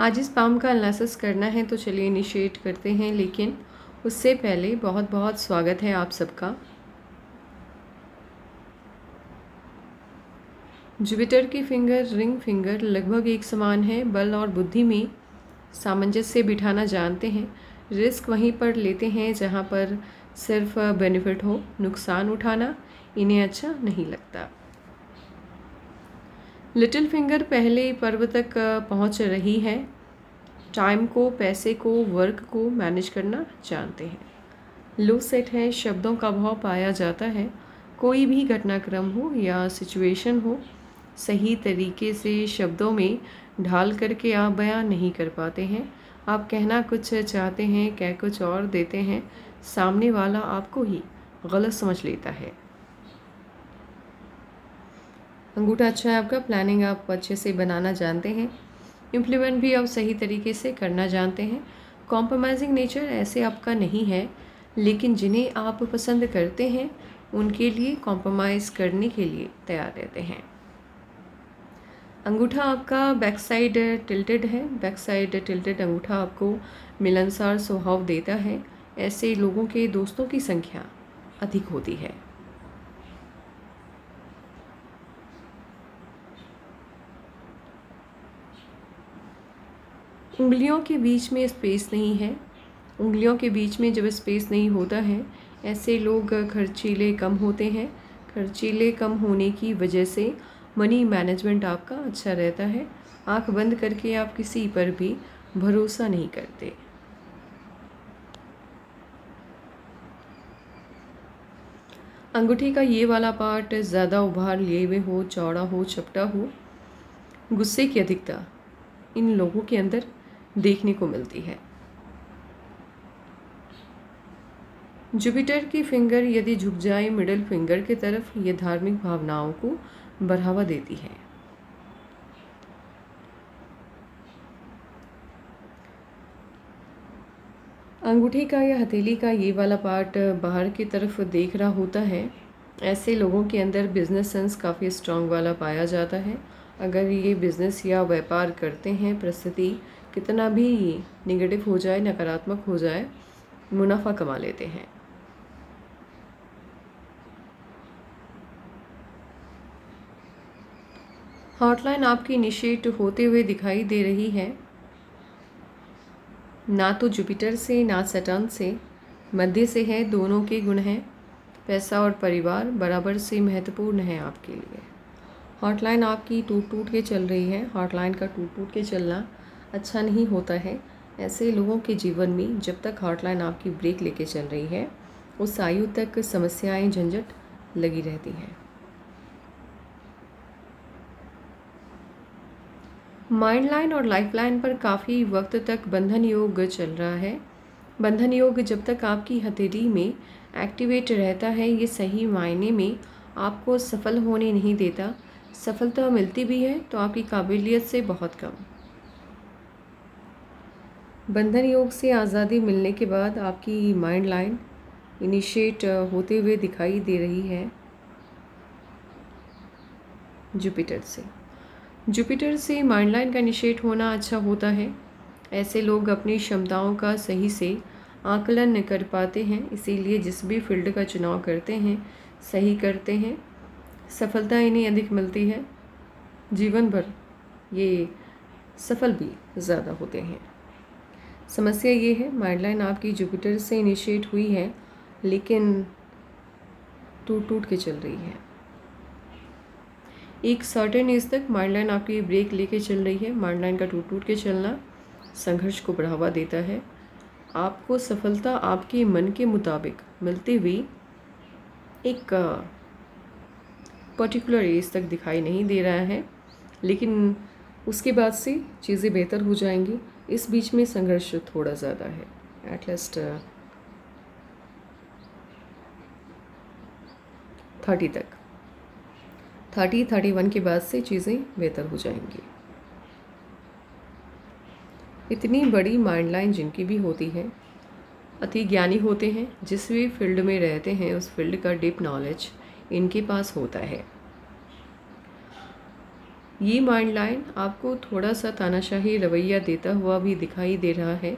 आज इस पाम का एनालिसिस करना है तो चलिए इनिशिएट करते हैं, लेकिन उससे पहले बहुत बहुत स्वागत है आप सबका। जुपिटर की फिंगर रिंग फिंगर लगभग एक समान है, बल और बुद्धि में सामंजस्य बिठाना जानते हैं। रिस्क वहीं पर लेते हैं जहाँ पर सिर्फ़ बेनिफिट हो, नुकसान उठाना, इन्हें अच्छा नहीं लगता। लिटिल फिंगर पहले पर्व तक पहुँच रही है। टाइम को, पैसे को, वर्क को मैनेज करना जानते हैं। लो सेट है, शब्दों का भाव पाया जाता है। कोई भी घटनाक्रम हो या सिचुएशन हो, सही तरीके से शब्दों में ढाल करके आप बयान नहीं कर पाते हैं। आप कहना कुछ चाहते हैं, कह कुछ और देते हैं। सामने वाला आपको ही गलत समझ लेता है। अंगूठा अच्छा है आपका प्लानिंग आप अच्छे से बनाना जानते हैं इम्प्लीमेंट भी आप सही तरीके से करना जानते हैं। कॉम्प्रोमाइजिंग नेचर ऐसे आपका नहीं है, लेकिन जिन्हें आप पसंद करते हैं, उनके लिए कॉम्प्रोमाइज़ करने के लिए तैयार रहते हैं। अंगूठा आपका बैक साइड टिल्टेड है बैक साइड टिल्टेड अंगूठा आपको मिलनसार स्वभाव देता है, ऐसे लोगों के दोस्तों की संख्या अधिक होती है। उंगलियों के बीच में स्पेस नहीं है। उंगलियों के बीच में जब स्पेस नहीं होता है, ऐसे लोग खर्चीले कम होते हैं। खर्चीले कम होने की वजह से मनी मैनेजमेंट आपका अच्छा रहता है। आँख बंद करके आप किसी पर भी भरोसा नहीं करते। अंगूठी का ये वाला पार्ट ज़्यादा उभार लिए हुए हो, चौड़ा हो, चपटा हो, गुस्से की अधिकता इन लोगों के अंदर देखने को मिलती है। जुपिटर की फिंगर यदि झुक जाए, मिडल फिंगर की तरफ़ ये धार्मिक भावनाओं को बढ़ावा देती है। अंगूठे का या हथेली का ये वाला पार्ट बाहर की तरफ़ देख रहा होता है। ऐसे लोगों के अंदर बिज़नेस सेंस काफ़ी स्ट्रांग वाला पाया जाता है। अगर ये बिज़नेस या व्यापार करते हैं परिस्थिति कितना भी निगेटिव हो जाए, नकारात्मक हो जाए, मुनाफा कमा लेते हैं। हॉटलाइन आपकी इनिशिएट होते हुए दिखाई दे रही है। ना तो जुपिटर से, ना सटर्न से, मध्य से है, दोनों के गुण हैं। पैसा और परिवार बराबर से महत्वपूर्ण है आपके लिए। हॉटलाइन आपकी टूट टूट के चल रही है। हॉटलाइन का टूट टूट के चलना अच्छा नहीं होता है। ऐसे लोगों के जीवन में जब तक हॉटलाइन आपकी ब्रेक लेके चल रही है, उस आयु तक समस्याएँ झंझट लगी रहती हैं। माइंड लाइन और लाइफ लाइन पर काफ़ी वक्त तक बंधन योग चल रहा है। बंधन योग जब तक आपकी हथेली में एक्टिवेट रहता है, ये सही मायने में आपको सफल होने नहीं देता। सफलता मिलती भी है तो आपकी काबिलियत से बहुत कम। बंधन योग से आज़ादी मिलने के बाद आपकी माइंड लाइन इनिशिएट होते हुए दिखाई दे रही है जुपिटर से। जुपिटर से माइंड लाइन का इनिशिएट होना अच्छा होता है। ऐसे लोग अपनी क्षमताओं का सही से आकलन कर पाते हैं, इसीलिए जिस भी फ़ील्ड का चुनाव करते हैं, सही करते हैं, सफलता इन्हें अधिक मिलती है। जीवन भर ये सफल भी ज़्यादा होते हैं। समस्या ये है माइंडलाइन आपकी जुपिटर से इनिशिएट हुई है, लेकिन टूट टूट के चल रही है। एक सर्टेन एज तक माइंडलाइन आपकी ब्रेक लेके चल रही है। माइंडलाइन का टूट टूट के चलना संघर्ष को बढ़ावा देता है। आपको सफलता आपके मन के मुताबिक मिलती हुई एक पर्टिकुलर एज तक दिखाई नहीं दे रहा है, लेकिन उसके बाद से चीज़ें बेहतर हो जाएँगी। इस बीच में संघर्ष थोड़ा ज़्यादा है। एटलीस्ट थर्टी तक। थर्टी थर्टी वन के बाद से चीज़ें बेहतर हो जाएँगी। इतनी बड़ी माइंड लाइन जिनकी भी होती है, अति ज्ञानी होते हैं, जिस भी फ़ील्ड में रहते हैं, उस फ़ील्ड का डीप नॉलेज इनके पास होता है। ये माइंड लाइन आपको थोड़ा सा तानाशाही रवैया देता हुआ भी दिखाई दे रहा है।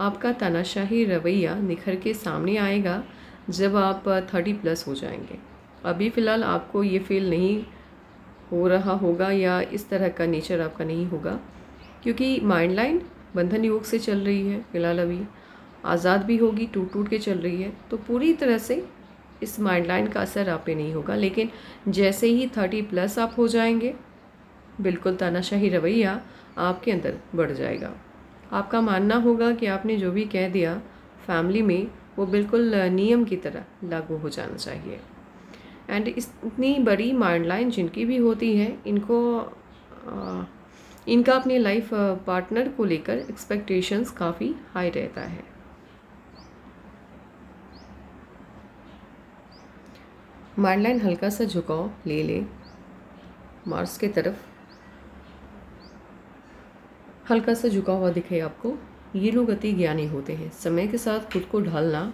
आपका तानाशाही रवैया निखर के सामने आएगा जब आप थर्टी प्लस हो जाएँगे। अभी फ़िलहाल आपको ये फील नहीं हो रहा होगा या इस तरह का नेचर आपका नहीं होगा, क्योंकि माइंड लाइन बंधन योग से चल रही है फ़िलहाल अभी। आज़ाद भी होगी टूट टूट के चल रही है तो पूरी तरह से इस माइंड लाइन का असर आप पे नहीं होगा। लेकिन जैसे ही थर्टी प्लस आप हो जाएँगे बिल्कुल तानाशाही रवैया आपके अंदर बढ़ जाएगा। आपका मानना होगा कि आपने जो भी कह दिया फैमिली में वो बिल्कुल नियम की तरह लागू हो जाना चाहिए। एंड इतनी बड़ी माइंड लाइन जिनकी भी होती है इनको आ, इनका अपने लाइफ पार्टनर को लेकर एक्सपेक्टेशंस काफ़ी हाई रहता है। माइंड लाइन हल्का सा झुकाव ले ले। मार्स के तरफ़ हल्का सा झुका हुआ दिखे आपको। ये लोग अति ज्ञानी होते हैं। समय के साथ खुद को ढालना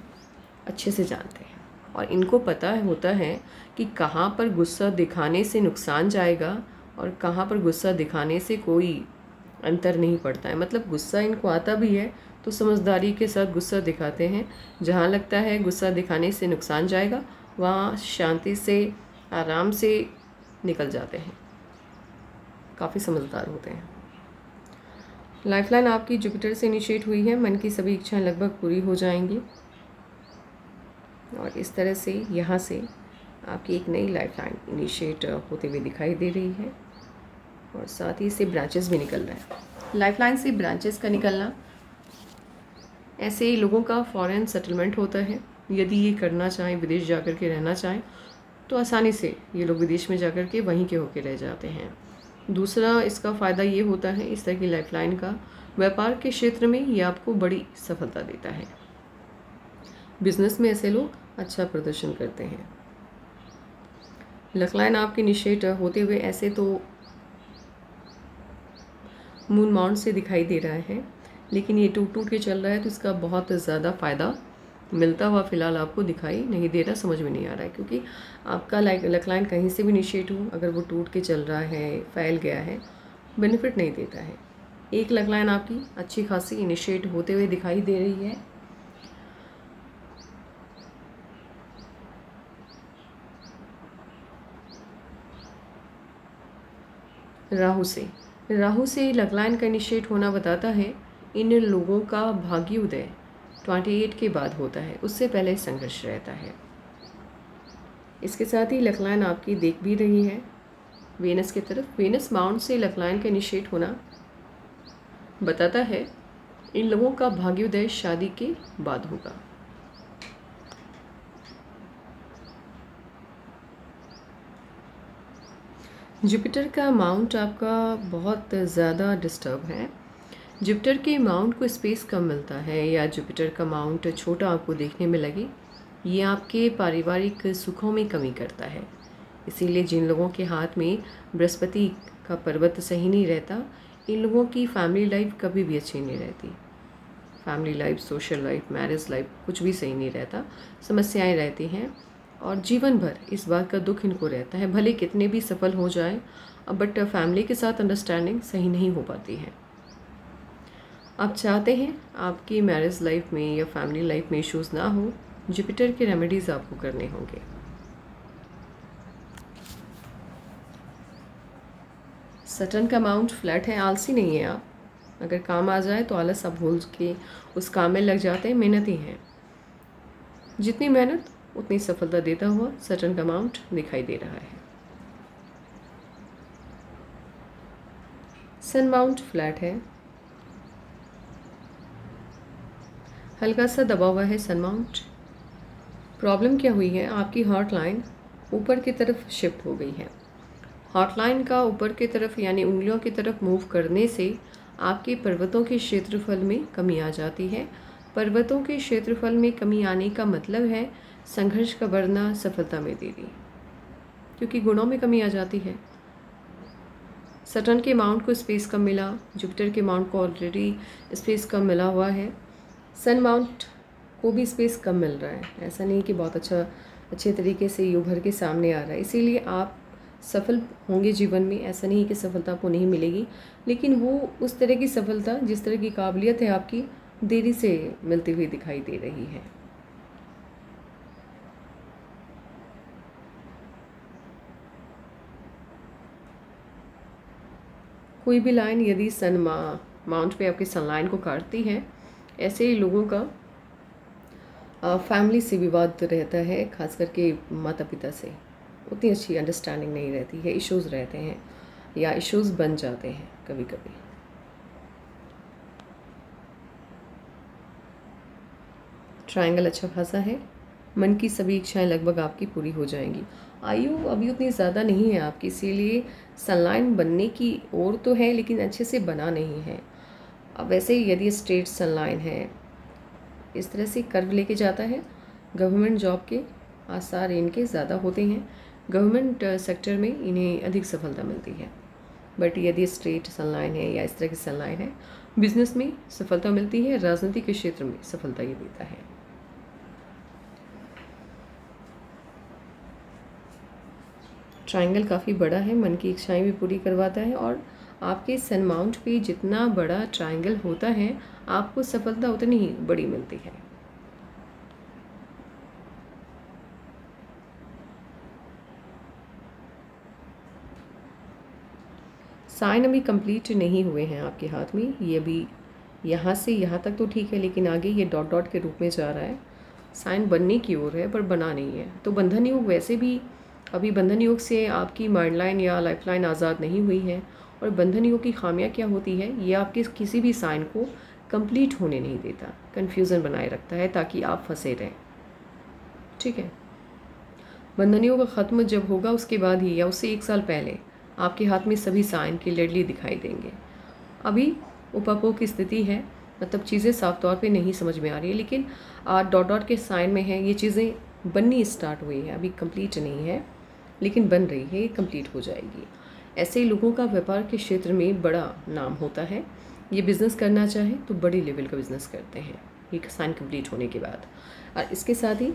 अच्छे से जानते हैं। और इनको पता होता है कि कहाँ पर गुस्सा दिखाने से नुकसान जाएगा और कहाँ पर गुस्सा दिखाने से कोई अंतर नहीं पड़ता है। मतलब गुस्सा इनको आता भी है तो समझदारी के साथ गुस्सा दिखाते हैं। जहाँ लगता है गुस्सा दिखाने से नुकसान जाएगा, वहाँ शांति से, आराम से निकल जाते हैं। काफ़ी समझदार होते हैं। लाइफलाइन आपकी जुपिटर से इनिशिएट हुई है। मन की सभी इच्छाएँ लगभग पूरी हो जाएँगी। और इस तरह से यहाँ से आपकी एक नई लाइफलाइन इनिशिएट होते हुए दिखाई दे रही है। और साथ ही इससे ब्रांचेस भी निकल रहा है। लाइफलाइन से ब्रांचेस का निकलना, ऐसे ही लोगों का फॉरेन सेटलमेंट होता है। यदि ये करना चाहें, विदेश जाकर के रहना चाहें तो आसानी से ये लोग विदेश में जाकर के वहीं के होके रह जाते हैं। दूसरा इसका फ़ायदा ये होता है इस तरह की लाइफलाइन का, व्यापार के क्षेत्र में ये आपको बड़ी सफलता देता है। बिज़नेस में ऐसे लोग अच्छा प्रदर्शन करते हैं। लकलाइन आपके निषेध होते हुए ऐसे तो मून माउंट से दिखाई दे रहा है, लेकिन ये टूट टूट के चल रहा है तो इसका बहुत ज़्यादा फ़ायदा मिलता हुआ फ़िलहाल आपको दिखाई नहीं दे रहा, समझ में नहीं आ रहा है, क्योंकि आपका लाइक लकलाइन कहीं से भी इनिशिएट हो, अगर वो टूट के चल रहा है, फैल गया है बेनिफिट नहीं देता है। एक लकलाइन आपकी अच्छी खासी इनिशिएट होते हुए दिखाई दे रही है। राहु से। राहु से लकलाइन का इनिशिएट होना बताता है, इन लोगों का भाग्योदय। 28 के बाद होता है, उससे पहले संघर्ष रहता है। इसके साथ ही लखलाइन आपकी देख भी रही है। वेनस की तरफ़, वेनस माउंट से लखलाइन का इनिशिएट होना बताता है, इन लोगों का भाग्योदय शादी के बाद होगा। जुपिटर का माउंट आपका बहुत ज़्यादा डिस्टर्ब है। जुपिटर के माउंट को स्पेस कम मिलता है या जुपिटर का माउंट छोटा आपको देखने में लगे, ये आपके पारिवारिक सुखों में कमी करता है। इसीलिए जिन लोगों के हाथ में बृहस्पति का पर्वत सही नहीं रहता, इन लोगों की फैमिली लाइफ कभी भी अच्छी नहीं रहती। Family life social life marriage life कुछ भी सही नहीं रहता, समस्याएँ रहती हैं और जीवन भर इस बात का दुख इनको रहता है, भले कितने भी सफल हो जाए बट फैमिली के साथ अंडरस्टैंडिंग सही नहीं हो पाती है। आप चाहते हैं आपकी मैरिज लाइफ में या फैमिली लाइफ में इश्यूज़ ना हो जुपिटर के रेमेडीज़ आपको करने होंगे। सटन का अमाउंट फ्लैट है, आलसी नहीं है आप। अगर काम आ जाए तो आलस आप भूल के उस काम में लग जाते हैं, मेहनत ही। हैं जितनी मेहनत, उतनी सफलता देता हुआ सटन का अमाउंट दिखाई दे रहा है। सन माउंट फ्लैट है। हल्का सा दबा हुआ है सन माउंट। प्रॉब्लम क्या हुई है? आपकी हॉट लाइन ऊपर की तरफ़ शिफ्ट हो गई है। हॉट लाइन का ऊपर की तरफ़ यानी उंगलियों की तरफ़ मूव करने से आपके पर्वतों के क्षेत्रफल में कमी आ जाती है। पर्वतों के क्षेत्रफल में कमी आने का मतलब है संघर्ष का बढ़ना सफलता में देरी, क्योंकि गुणों में कमी आ जाती है। सटन के माउंट को स्पेस कम मिला, जुपिटर के माउंट को ऑलरेडी स्पेस कम मिला हुआ है। सन माउंट को भी स्पेस कम मिल रहा है। ऐसा नहीं कि बहुत अच्छा अच्छे तरीके से ये उभर के सामने आ रहा है। इसीलिए आप सफल होंगे जीवन में। ऐसा नहीं कि सफलता आपको नहीं मिलेगी, लेकिन वो उस तरह की सफलता, जिस तरह की काबिलियत है आपकी, देरी से मिलती हुई दिखाई दे रही है। कोई भी लाइन यदि सन माउंट पे आपकी सन लाइन को काटती है ऐसे ही लोगों का फैमिली से विवाद रहता है, खास करके माता पिता से। उतनी अच्छी अंडरस्टैंडिंग नहीं रहती है इश्यूज़ रहते हैं, या इश्यूज़ बन जाते हैं कभी कभी ट्रायंगल अच्छा खासा है। मन की सभी इच्छाएँ लगभग आपकी पूरी हो जाएँगी। आयु अभी उतनी ज़्यादा नहीं है आपकी, इसीलिए सनलाइन बनने की ओर तो है, लेकिन अच्छे से बना नहीं है। अब वैसे ही यदि स्ट्रेट सनलाइन है, इस तरह से कर्व लेके जाता है। गवर्नमेंट जॉब के आसार इनके ज़्यादा होते हैं। गवर्नमेंट सेक्टर में इन्हें अधिक सफलता मिलती है। बट यदि स्ट्रेट सनलाइन है या इस तरह की सनलाइन है, बिज़नेस में सफलता मिलती है, राजनीति के क्षेत्र में सफलता ये देता है। ट्रायंगल काफ़ी बड़ा है, मन की इच्छाएँ भी पूरी करवाता है और आपके सन माउंट पे जितना बड़ा ट्रायंगल होता है, आपको सफलता उतनी ही बड़ी मिलती है। साइन अभी कंप्लीट नहीं हुए हैं आपके हाथ में, ये अभी यहाँ से यहाँ तक तो ठीक है, लेकिन आगे ये डॉट डॉट के रूप में जा रहा है। साइन बनने की ओर है, पर बना नहीं है। तो बंधन योग वैसे भी, अभी बंधन योग से आपकी माइंड लाइन या लाइफ लाइन आज़ाद नहीं हुई है और बंधन योग की खामियाँ क्या होती है, ये आपके किसी भी साइन को कंप्लीट होने नहीं देता कन्फ्यूज़न बनाए रखता है ताकि आप फंसे रहें। ठीक है? बंधन योग ख़त्म जब होगा उसके बाद ही या उससे एक साल पहले आपके हाथ में सभी साइन क्लियरली दिखाई देंगे। अभी उपापो की स्थिति है मतलब चीज़ें साफ़ तौर पे नहीं समझ में आ रही है, लेकिन डॉट डॉट के साइन में है, ये चीज़ें बननी स्टार्ट हुई है, अभी कंप्लीट नहीं है, लेकिन बन रही है, ये कंप्लीट हो जाएगी। ऐसे लोगों का व्यापार के क्षेत्र में बड़ा नाम होता है। ये बिज़नेस करना चाहे तो बड़े लेवल का बिज़नेस करते हैं। ये साइन कंप्लीट होने के बाद। और इसके साथ ही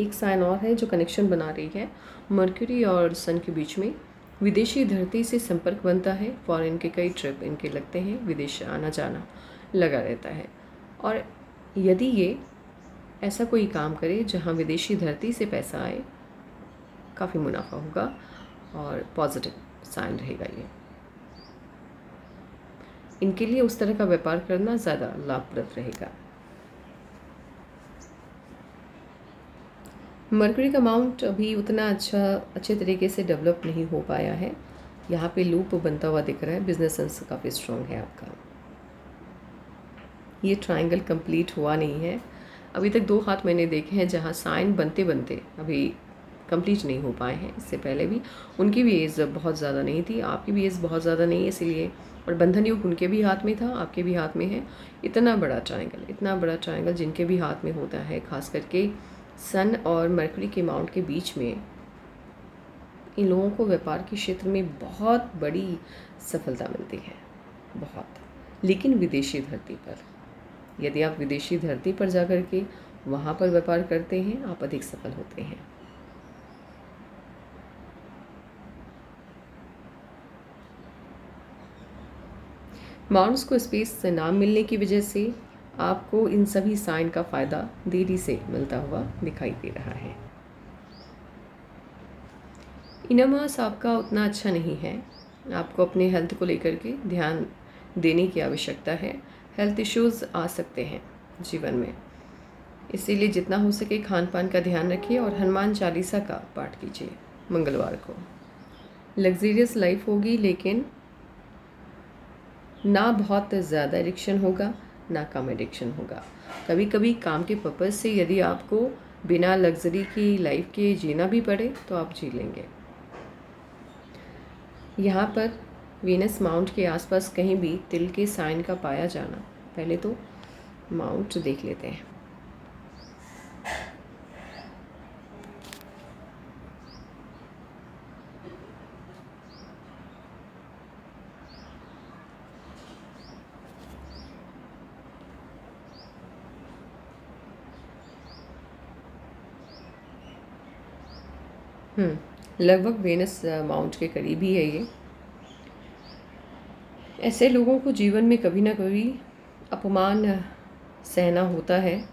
एक साइन और है जो कनेक्शन बना रही है। मर्क्यूरी और सन के बीच में विदेशी धरती से संपर्क बनता है। फॉरेन के कई ट्रिप इनके लगते हैं। विदेश आना जाना लगा रहता है। और यदि ये ऐसा कोई काम करे जहाँ विदेशी धरती से पैसा आए काफ़ी मुनाफा होगा और पॉजिटिव साइन रहेगा ये। इनके लिए उस तरह का व्यापार करना ज़्यादा लाभप्रद रहेगा। मरकरी का अमाउंट अभी उतना अच्छा अच्छे तरीके से डेवलप नहीं हो पाया है। यहाँ पे लूप बनता हुआ दिख रहा है। बिज़नेस सेंस काफ़ी स्ट्रॉन्ग है आपका। ये ट्रायंगल कंप्लीट हुआ नहीं है। अभी तक दो हाथ मैंने देखे हैं जहाँ साइन बनते बनते अभी कंप्लीट नहीं हो पाए हैं, इससे पहले भी। उनकी भी एज बहुत ज़्यादा नहीं थी, आपकी भी एज बहुत ज़्यादा नहीं है इसीलिए। और बंधन योग उनके भी हाथ में था, आपके भी हाथ में है। इतना बड़ा ट्रायंगल इतना बड़ा ट्रायंगल जिनके भी हाथ में होता है, खास करके सन और मरकरी के माउंट के बीच में। इन लोगों को व्यापार के क्षेत्र में बहुत बड़ी सफलता मिलती है, बहुत। लेकिन विदेशी धरती पर, यदि आप विदेशी धरती पर जा कर के वहाँ पर व्यापार करते हैं, आप अधिक सफल होते हैं। माउंट्स को स्पेस से नाम मिलने की वजह से आपको इन सभी साइन का फ़ायदा देरी से मिलता हुआ दिखाई दे रहा है। इनमास आपका उतना अच्छा नहीं है। आपको अपने हेल्थ को लेकर के ध्यान देने की आवश्यकता है। हेल्थ इश्यूज़ आ सकते हैं जीवन में। इसीलिए जितना हो सके खान पान का ध्यान रखिए और हनुमान चालीसा का पाठ कीजिए मंगलवार को। लग्जीरियस लाइफ होगी लेकिन ना बहुत ज़्यादा एडिक्शन होगा, ना कम एडिक्शन होगा। कभी कभी काम के पर्पज़ से यदि आपको बिना लग्जरी की लाइफ के जीना भी पड़े तो आप जी लेंगे। यहाँ पर वीनस माउंट के आसपास कहीं भी तिल के साइन का पाया जाना, पहले तो माउंट देख लेते हैं। लगभग वेनस माउंट के करीब ही है ये। ऐसे लोगों को जीवन में कभी ना कभी अपमान सहना होता है।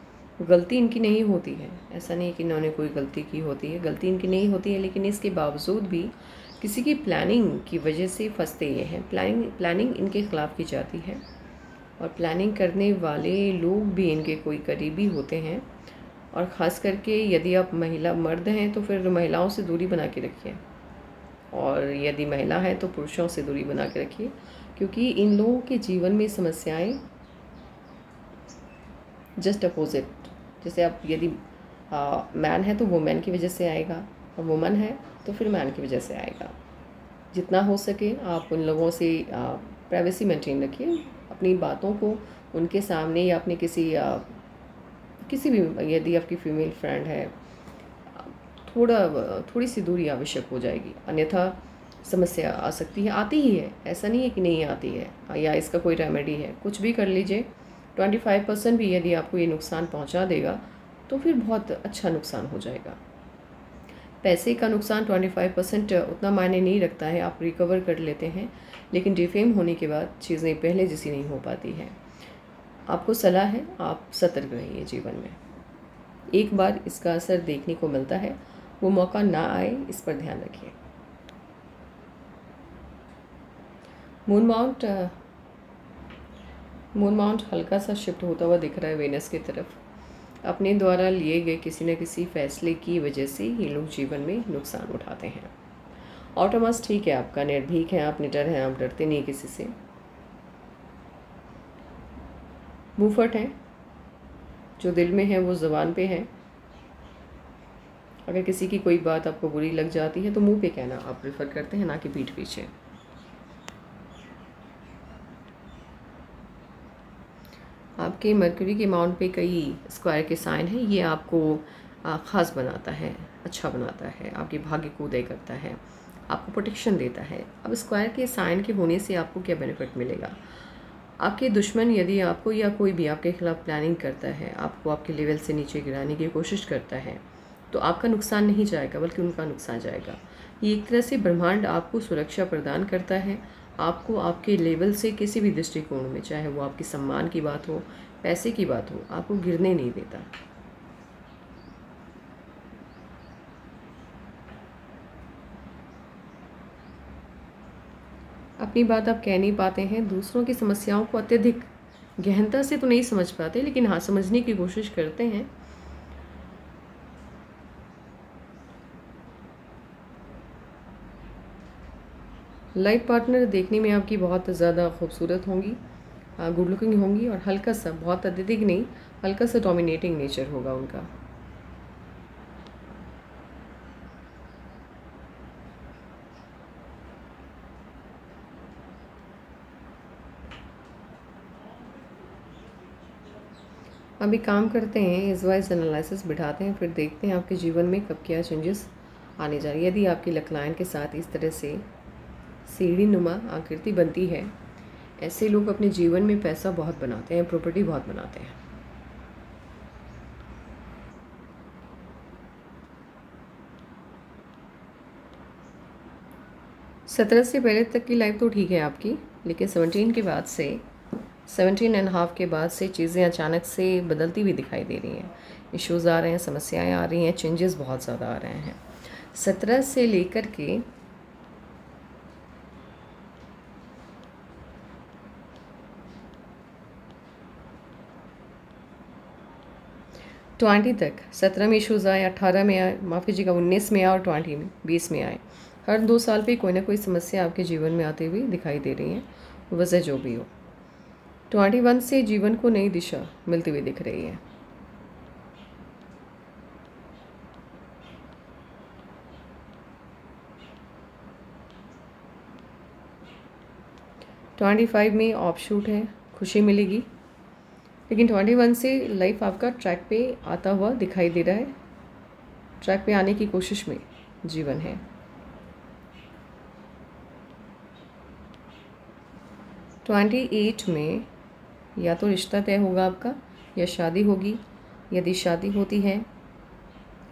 गलती इनकी नहीं होती है। ऐसा नहीं कि इन्होंने कोई गलती की होती है। गलती इनकी नहीं होती है, लेकिन इसके बावजूद भी किसी की प्लानिंग की वजह से फंसते ये हैं। प्लानिंग प्लानिंग इनके ख़िलाफ़ की जाती है। और प्लानिंग करने वाले लोग भी इनके कोई करीबी होते हैं। और ख़ास करके यदि आप महिला मर्द हैं तो फिर महिलाओं से दूरी बना के रखिए। और यदि महिला है तो पुरुषों से दूरी बना के रखिए, क्योंकि इन लोगों के जीवन में समस्याएँ जस्ट अपोजिट जैसे आप यदि मैन है तो वो मैन की वजह से आएगा, और वुमन है तो फिर मैन की वजह से आएगा। जितना हो सके आप उन लोगों से प्राइवेसी मेंटेन रखिए। अपनी बातों को उनके सामने या अपने किसी किसी भी, यदि आपकी फीमेल फ्रेंड है, थोड़ा, थोड़ी सी दूरी आवश्यक हो जाएगी। अन्यथा समस्या आ सकती है, आती ही है। ऐसा नहीं है कि नहीं आती है, या इसका कोई रेमेडी है। कुछ भी कर लीजिए। ट्वेंटी फाइव परसेंट भी यदि आपको ये नुकसान पहुँचा देगा तो फिर बहुत अच्छा नुकसान हो जाएगा। पैसे का नुकसान ट्वेंटी फाइव परसेंट उतना मायने नहीं रखता है। आप रिकवर कर लेते हैं, लेकिन डिफेम होने के बाद चीज़ें पहले जैसी नहीं हो पाती हैं। आपको सलाह है, आप सतर्क रहिए जीवन में। एक बार इसका असर देखने को मिलता है, वो मौका ना आए, इस पर ध्यान रखिए। मून माउंट मून माउंट हल्का सा शिफ्ट होता हुआ दिख रहा है वेनस की तरफ़। अपने द्वारा लिए गए किसी न किसी फैसले की वजह से ये लोग जीवन में नुकसान उठाते हैं। ऑटोमस ठीक है आपका, निर्भीक है, आप निडर हैं, आप डरते नहीं किसी से। मुफट है, जो दिल में है, वो ज़बान पे है। अगर किसी की कोई बात आपको बुरी लग जाती है तो मुँह पे कहना, आप प्रेफर करते हैं ना कि पीठ पीछे। आपके मरकरी के अमाउंट पे कई स्क्वायर के साइन हैं, ये आपको ख़ास बनाता है अच्छा बनाता है, आपके भाग्य को उदय करता है, आपको प्रोटेक्शन देता है। अब स्क्वायर के साइन के होने से आपको क्या बेनिफिट मिलेगा? आपके दुश्मन यदि आपको या कोई भी आपके खिलाफ़ प्लानिंग करता है, आपको आपके लेवल से नीचे गिराने की कोशिश करता है तो आपका नुकसान नहीं जाएगा, बल्कि उनका नुकसान जाएगा। ये एक तरह से ब्रह्मांड आपको सुरक्षा प्रदान करता है। आपको आपके लेवल से किसी भी दृष्टिकोण में, चाहे वो आपके सम्मान की बात हो, पैसे की बात हो, आपको गिरने नहीं देता। अपनी बात आप कह नहीं पाते हैं, दूसरों की समस्याओं को अत्यधिक गहनता से तो नहीं समझ पाते, लेकिन हाँ समझने की कोशिश करते हैं। लाइफ पार्टनर देखने में आपकी बहुत ज़्यादा खूबसूरत होंगी गुड लुकिंग होंगी और हल्का सा, बहुत अत्यधिक नहीं, हल्का सा डोमिनेटिंग नेचर होगा उनका। अभी काम करते हैं, इस वाइज एनालिसिस बिठाते हैं, फिर देखते हैं आपके जीवन में कब क्या चेंजेस आने जा रही है। यदि आपकी लकलाइन के साथ इस तरह से सीढ़ी नुमा आकृति बनती है, ऐसे लोग अपने जीवन में पैसा बहुत बनाते हैं प्रॉपर्टी बहुत बनाते हैं। सत्रह से पहले तक की लाइफ तो ठीक है आपकी, लेकिन सेवनटीन के बाद से सेवनटीन एंड हाफ़ के बाद से चीज़ें अचानक से बदलती हुई दिखाई दे रही हैं। इश्यूज़ आ रहे हैं, समस्याएँ आ रही हैं, चेंजेस बहुत ज़्यादा आ रहे हैं। सत्रह से लेकर के ट्वेंटी तक सत्रह में इशूज़ आए अट्ठारह में आए, माफ़ कीजिएगा, उन्नीस में आए और ट्वेंटी में, बीस में आए। हर दो साल पे कोई ना कोई समस्या आपके जीवन में आती हुई दिखाई दे रही है, वजह जो भी हो। ट्वेंटी वन से जीवन को नई दिशा मिलती हुई दिख रही है। ट्वेंटी फाइव में ऑफ़ शूट है, खुशी मिलेगी। लेकिन ट्वेंटी वन से लाइफ आपका ट्रैक पे आता हुआ दिखाई दे रहा है। ट्रैक पे आने की कोशिश में जीवन है। ट्वेंटी एट में या तो रिश्ता तय होगा आपका या शादी होगी यदि शादी होती है।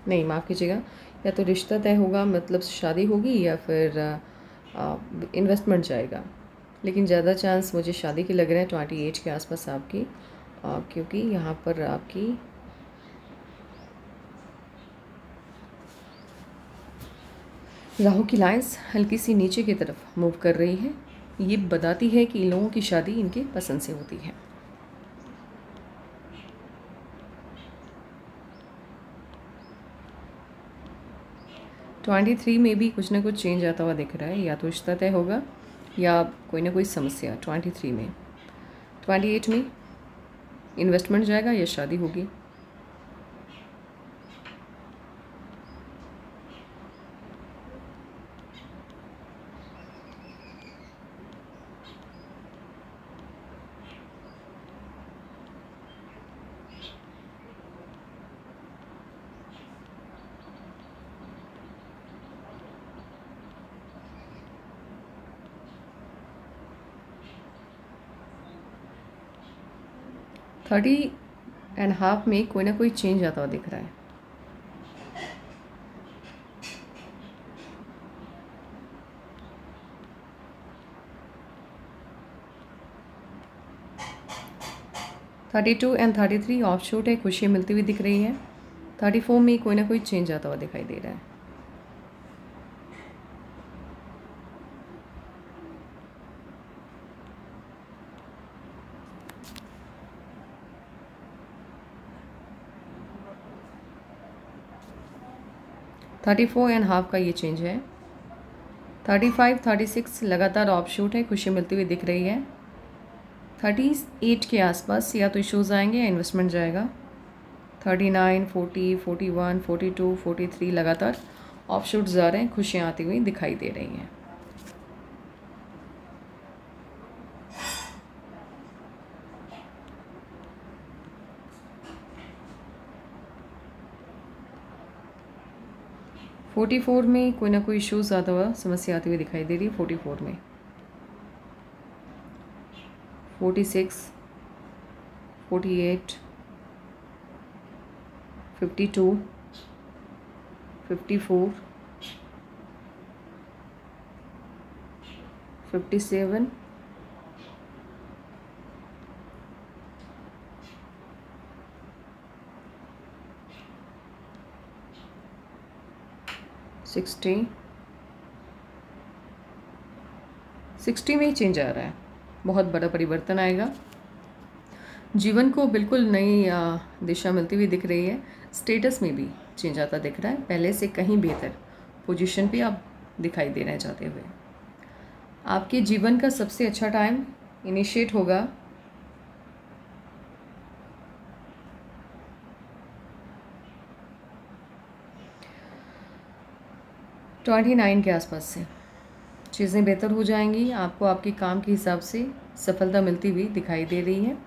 नहीं माफ़ कीजिएगा या तो रिश्ता तय होगा मतलब शादी होगी या फिर इन्वेस्टमेंट जाएगा। लेकिन ज़्यादा चांस मुझे शादी के लग रहे हैं ट्वेंटी एज के आसपास आपकी आ, क्योंकि यहाँ पर आपकी राहु की लाइंस हल्की सी नीचे की तरफ़ मूव कर रही है। ये बताती है कि इन लोगों की शादी इनके पसंद से होती है। ट्वेंटी थ्री में भी कुछ ना कुछ चेंज आता हुआ दिख रहा है, या तो रिश्ता तय होगा, या कोई ना कोई समस्या ट्वेंटी थ्री में। ट्वेंटी एट में इन्वेस्टमेंट जाएगा या शादी होगी। थर्टी एंड हाफ़ में कोई ना कोई चेंज आता हुआ दिख रहा है। Thirty two and thirty three off shoot है, खुशी मिलती हुई दिख रही है। थर्टी फोर में कोई ना कोई चेंज आता हुआ दिखाई दे रहा है। थर्टी फोर एंड हाफ़ का ये चेंज है। थर्टी फाइव, थर्टी सिक्स लगातार ऑफ़ शूट है, खुशी मिलती हुई दिख रही है। थर्टी एट के आसपास या तो इशूज़ आएँगे या इन्वेस्टमेंट जाएगा। Thirty nine, forty forty one, forty two, forty three लगातार ऑफ़ शूट जा रहे हैं, खुशियाँ आती हुई दिखाई दे रही हैं। फोर्टी फोर में कोई ना कोई इशूज़ आता हुआ, समस्या आती हुई दिखाई दे रही है फोर्टी फोर में। Forty six, forty eight, fifty two, fifty four, fifty seven sixty sixty में ही चेंज आ रहा है। बहुत बड़ा परिवर्तन आएगा। जीवन को बिल्कुल नई दिशा मिलती हुई दिख रही है। स्टेटस में भी चेंज आता दिख रहा है। पहले से कहीं बेहतर पोजीशन पे आप दिखाई दे रहे जाते हुए। आपके जीवन का सबसे अच्छा टाइम इनिशिएट होगा। ट्वेंटी नाइन के आसपास से। चीज़ें बेहतर हो जाएँगी, आपको आपके काम के हिसाब से सफलता मिलती हुई दिखाई दे रही है।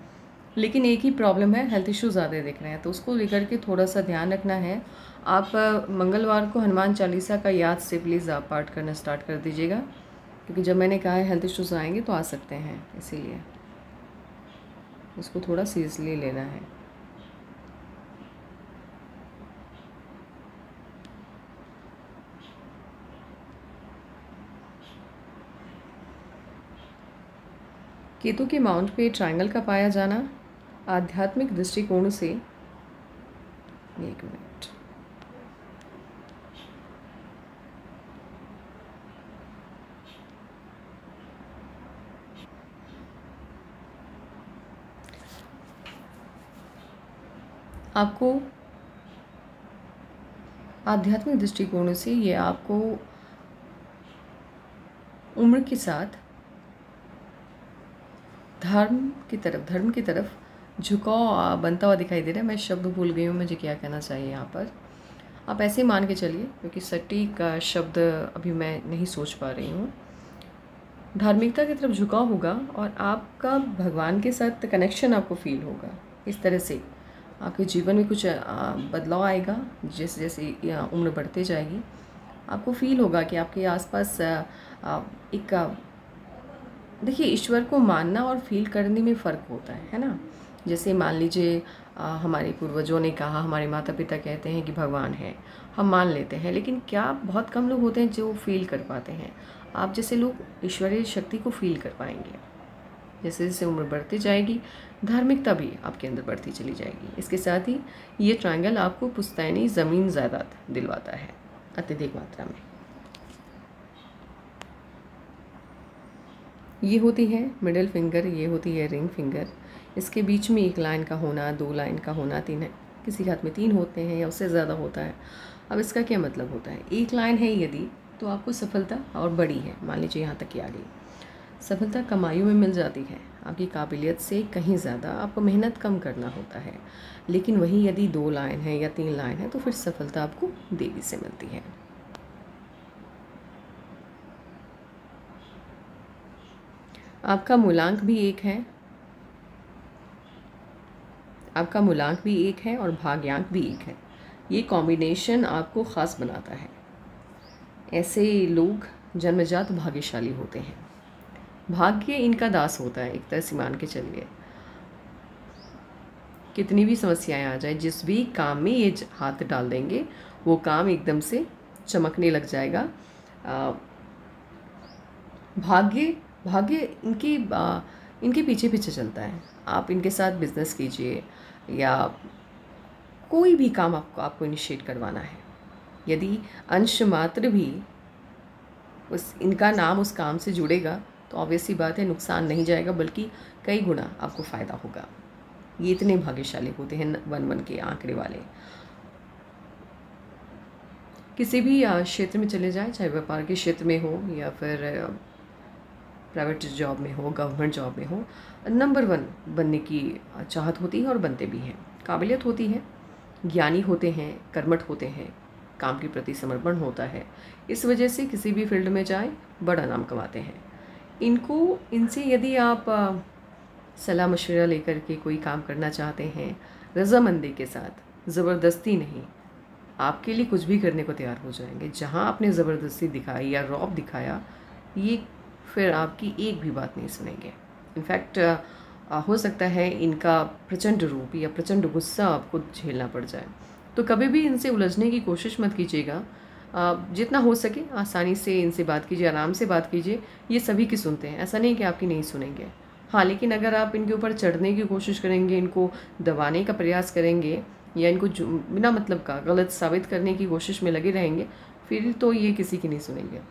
लेकिन एक ही प्रॉब्लम है हेल्थ इशू ज़्यादा दिख रहे हैं। तो उसको लेकर के थोड़ा सा ध्यान रखना है। आप मंगलवार को हनुमान चालीसा का याद से प्लीज़ आप पाठ करना स्टार्ट कर दीजिएगा। क्योंकि जब मैंने कहा है हेल्थ इश्यूज़ आएँगे तो आ सकते हैं, इसीलिए। उसको थोड़ा सीरियसली लेना है। केतु के माउंट पे ट्रायंगल का पाया जाना आध्यात्मिक दृष्टिकोण से एक मिनट। आपको आध्यात्मिक दृष्टिकोण से ये आपको उम्र के साथ धर्म की तरफ़, धर्म की तरफ़ झुकाव बनता हुआ दिखाई दे रहा है। मैं शब्द भूल गई हूँ, मुझे क्या कहना चाहिए यहाँ पर। आप ऐसे ही मान के चलिए, क्योंकि सटीक का शब्द अभी मैं नहीं सोच पा रही हूँ। धार्मिकता की तरफ़ झुकाव होगा और आपका भगवान के साथ कनेक्शन आपको फील होगा। इस तरह से आपके जीवन में कुछ बदलाव आएगा, जैसे जैसे उम्र बढ़ते जाएगी। आपको फील होगा कि आपके आसपास एक देखिए, ईश्वर को मानना और फील करने में फ़र्क होता है है ना? जैसे मान लीजिए हमारे पूर्वजों ने कहा, हमारे माता पिता कहते हैं कि भगवान है, हम मान लेते हैं, लेकिन क्या बहुत कम लोग होते हैं जो फील कर पाते हैं? आप जैसे लोग ईश्वरीय शक्ति को फील कर पाएँगे। जैसे जैसे उम्र बढ़ती जाएगी, धार्मिकता भी आपके अंदर बढ़ती चली जाएगी। इसके साथ ही ये ट्रायंगल आपको पुस्तैनी ज़मीन ज़्यादा दिलवाता है, अत्यधिक मात्रा में। ये होती है मिडिल फिंगर ये होती है रिंग फिंगर इसके बीच में एक लाइन का होना, दो लाइन का होना, तीन है, किसी के हाथ में तीन होते हैं या उससे ज़्यादा होता है। अब इसका क्या मतलब होता है? एक लाइन है यदि तो आपको सफलता और बड़ी है, मान लीजिए यहाँ तक की आ गई सफलता कमाइयों में मिल जाती है। आपकी काबिलियत से कहीं ज़्यादा आपको मेहनत कम करना होता है। लेकिन वही यदि दो लाइन है या तीन लाइन है तो फिर सफलता आपको देवी से मिलती है। आपका मूलांक भी एक है। आपका मूलांक भी एक है और भाग्यांक भी एक है। ये कॉम्बिनेशन आपको ख़ास बनाता है। ऐसे लोग जन्मजात भाग्यशाली होते हैं। भाग्य इनका दास होता है एक तरह से मान के चलिए। कितनी भी समस्याएँ आ जाए, जिस भी काम में ये हाथ डाल देंगे, वो काम एकदम से चमकने लग जाएगा। भाग्य भाग्य इनकी इनके पीछे पीछे चलता है। आप इनके साथ बिज़नेस कीजिए या कोई भी काम आपको आपको इनिशिएट करवाना है। यदि अंश मात्र भी उस, इनका नाम उस काम से जुड़ेगा तो ऑब्वियसली बात है, नुकसान नहीं जाएगा, बल्कि कई गुना आपको फ़ायदा होगा। ये इतने भाग्यशाली होते हैं वन वन के आंकड़े वाले। किसी भी क्षेत्र में चले जाए, चाहे व्यापार के क्षेत्र में हो या फिर प्राइवेट जॉब में हो गवर्नमेंट जॉब में हो नंबर वन बनने की चाहत होती है और बनते भी हैं। काबिलियत होती है, ज्ञानी होते हैं, कर्मठ होते हैं, काम के प्रति समर्पण होता है। इस वजह से किसी भी फ़ील्ड में जाए, बड़ा नाम कमाते हैं। इनको, इनसे यदि आप सलाह मशवरा लेकर के कोई काम करना चाहते हैं, रजामंदी के साथ, ज़बरदस्ती नहीं, आपके लिए कुछ भी करने को तैयार हो जाएँगे। जहाँ आपने ज़बरदस्ती दिखाई या रॉब दिखाया, ये फिर आपकी एक भी बात नहीं सुनेंगे। इनफैक्ट हो सकता है इनका प्रचंड रूप या प्रचंड गुस्सा आपको झेलना पड़ जाए। तो कभी भी इनसे उलझने की कोशिश मत कीजिएगा। जितना हो सके आसानी से इनसे बात कीजिए, आराम से बात कीजिए, ये सभी की सुनते हैं। ऐसा नहीं कि आपकी नहीं सुनेंगे। हाँ लेकिन अगर आप इनके ऊपर चढ़ने की कोशिश करेंगे, इनको दबाने का प्रयास करेंगे या इनको बिना मतलब का गलत साबित करने की कोशिश में लगे रहेंगे, फिर तो ये किसी की नहीं सुनेंगे।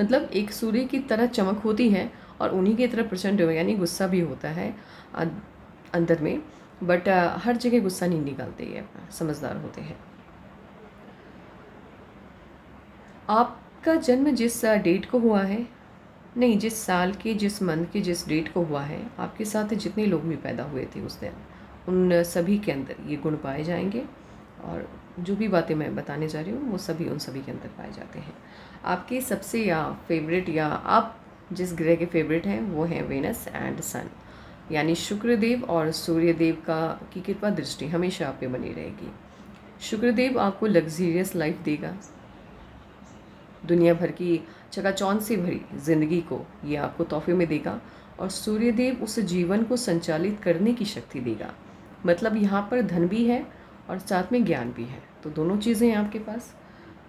मतलब एक सूर्य की तरह चमक होती है और उन्हीं की तरह प्रचंड यानी गुस्सा भी होता है अंदर में बट हर जगह गुस्सा नहीं निकालते ये समझदार होते हैं। आपका जन्म जिस डेट को हुआ है? नहीं, जिस साल के, जिस मंथ के, जिस डेट को हुआ है, आपके साथ जितने लोग भी पैदा हुए थे उस दिन, उन सभी के अंदर ये गुण पाए जाएँगे और जो भी बातें मैं बताने जा रही हूँ, वो सभी उन सभी के अंदर पाए जाते हैं। आपके सबसे, या फेवरेट या आप जिस ग्रह के फेवरेट हैं, वो हैं वेनस एंड सन यानी शुक्रदेव और सूर्यदेव का, की कृपा दृष्टि हमेशा आप पे बनी रहेगी। शुक्रदेव आपको लग्जीरियस लाइफ देगा। दुनिया भर की चकाचौंध से भरी ज़िंदगी को ये आपको तोहफे में देगा और सूर्यदेव उस जीवन को संचालित करने की शक्ति देगा। मतलब यहाँ पर धन भी है और साथ में ज्ञान भी है। तो दोनों चीज़ें हैं आपके पास।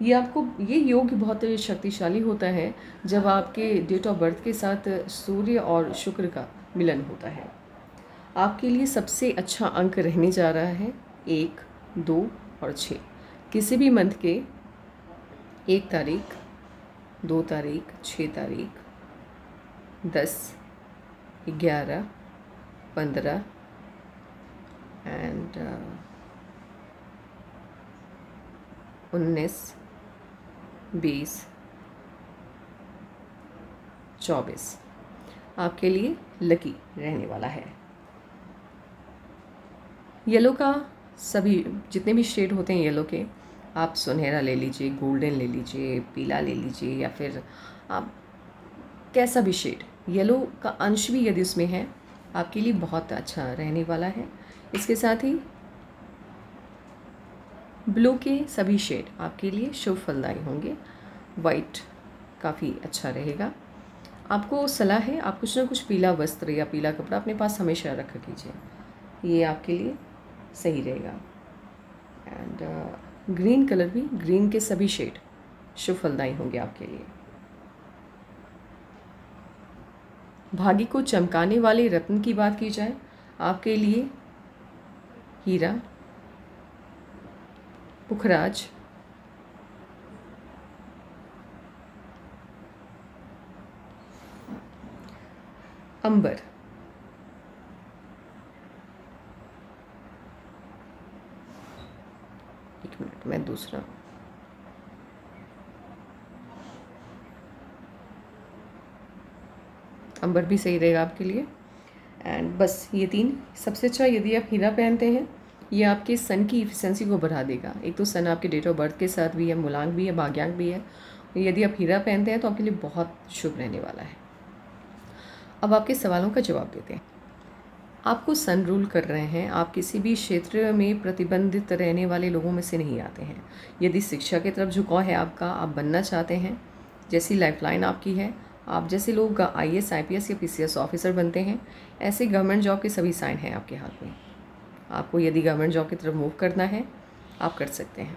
ये आपको, ये योग बहुत शक्तिशाली होता है जब आपके डेट ऑफ़ बर्थ के साथ सूर्य और शुक्र का मिलन होता है। आपके लिए सबसे अच्छा अंक रहने जा रहा है एक, दो और छः किसी भी मंथ के एक तारीख, दो तारीख छः तारीख, दस, ग्यारह, पंद्रह एंड उन्नीस बीस, चौबीस। आपके लिए लकी रहने वाला है। येलो का सभी, जितने भी शेड होते हैं येलो के, आप सुनहरा ले लीजिए गोल्डन ले लीजिए, पीला ले लीजिए, या फिर आप कैसा भी शेड येलो का अंश भी यदि उसमें है, आपके लिए बहुत अच्छा रहने वाला है। इसके साथ ही ब्लू के सभी शेड आपके लिए शुभ फलदायी होंगे। वाइट काफ़ी अच्छा रहेगा। आपको सलाह है, आप कुछ ना कुछ पीला वस्त्र या पीला कपड़ा अपने पास हमेशा रखा कीजिए। ये आपके लिए सही रहेगा। एंड ग्रीन कलर भी ग्रीन के सभी शेड शुभ फलदायी होंगे आपके लिए। भाग्य को चमकाने वाले रत्न की बात की जाए, आपके लिए हीरा पुखराज अंबर एक मिनट, मैं दूसरा। अंबर भी सही रहेगा आपके लिए। एंड बस ये तीन। सबसे अच्छा यदि आप हीरा पहनते हैं ये आपके सन की इफिशेंसी को बढ़ा देगा। एक तो सन आपके डेट ऑफ़ बर्थ के साथ भी है, मूलांक भी है, भाग्यांक भी है। यदि आप हीरा पहनते हैं तो आपके लिए बहुत शुभ रहने वाला है। अब आपके सवालों का जवाब देते हैं। आपको सन रूल कर रहे हैं, आप किसी भी क्षेत्र में प्रतिबंधित रहने वाले लोगों में से नहीं आते हैं। यदि शिक्षा की तरफ़ झुकाव है आपका, आप बनना चाहते हैं, जैसी लाइफलाइन आपकी है, आप जैसे लोग I S, I P S या पी सी एस ऑफिसर बनते हैं, ऐसे गवर्नमेंट जॉब के सभी साइन हैं आपके हाथ में। आपको यदि गवर्नमेंट जॉब की तरफ़ मूव करना है, आप कर सकते हैं।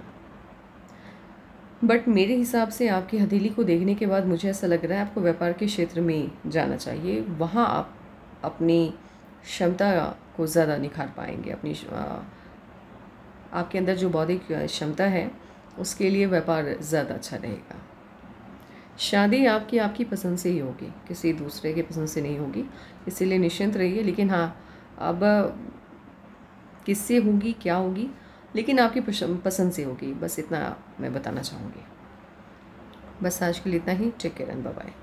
बट मेरे हिसाब से आपकी हथेली को देखने के बाद मुझे ऐसा लग रहा है आपको व्यापार के क्षेत्र में जाना चाहिए। वहाँ आप अपनी क्षमता को ज़्यादा निखार पाएँगे। अपनी आपके अंदर जो बौद्धिक क्षमता है, उसके लिए व्यापार ज़्यादा अच्छा रहेगा। शादी आपकी आपकी पसंद से ही होगी, किसी दूसरे के पसंद से नहीं होगी। इसीलिए निश्चिंत रहिए, लेकिन हाँ अब किससे होगी, क्या होगी, लेकिन आपकी पसंद से होगी। बस इतना मैं बताना चाहूँगी। बस आज के लिए इतना ही। Take care and bye